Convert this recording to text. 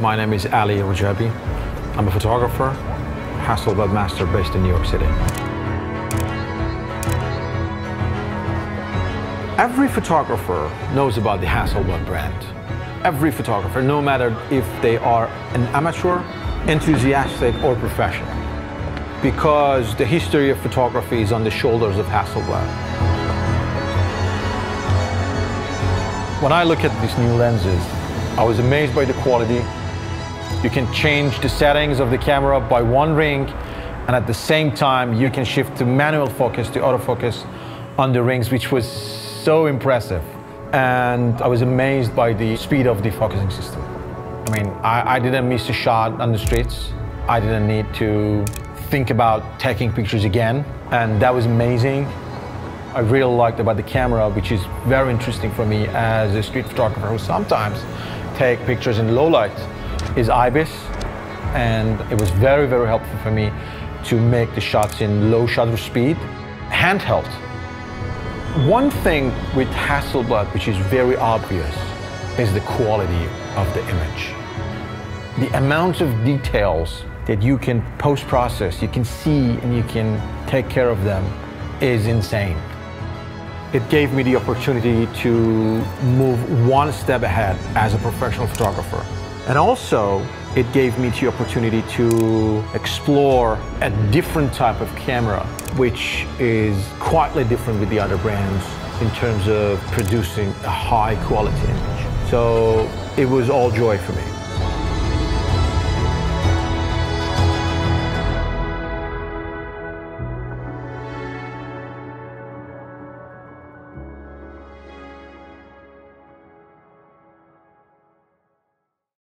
My name is Ali Rajabi. I'm a photographer, Hasselblad master based in New York City. Every photographer knows about the Hasselblad brand. Every photographer, no matter if they are an amateur, enthusiastic, or professional. Because the history of photography is on the shoulders of Hasselblad. When I look at these new lenses, I was amazed by the quality. You can change the settings of the camera by one ring, and at the same time, you can shift to manual focus to autofocus on the rings, which was so impressive. And I was amazed by the speed of the focusing system. I mean, I, I didn't miss a shot on the streets. I didn't need to think about taking pictures again, and that was amazing. I really liked about the camera, which is very interesting for me as a street photographer who sometimes take pictures in low light, is IBIS. And it was very, very helpful for me to make the shots in low shutter speed. Handheld. One thing with Hasselblad, which is very obvious, is the quality of the image. The amount of details that you can post-process, you can see and you can take care of them is insane. It gave me the opportunity to move one step ahead as a professional photographer. And also, it gave me the opportunity to explore a different type of camera, which is quietly different with the other brands in terms of producing a high quality image. So it was all joy for me.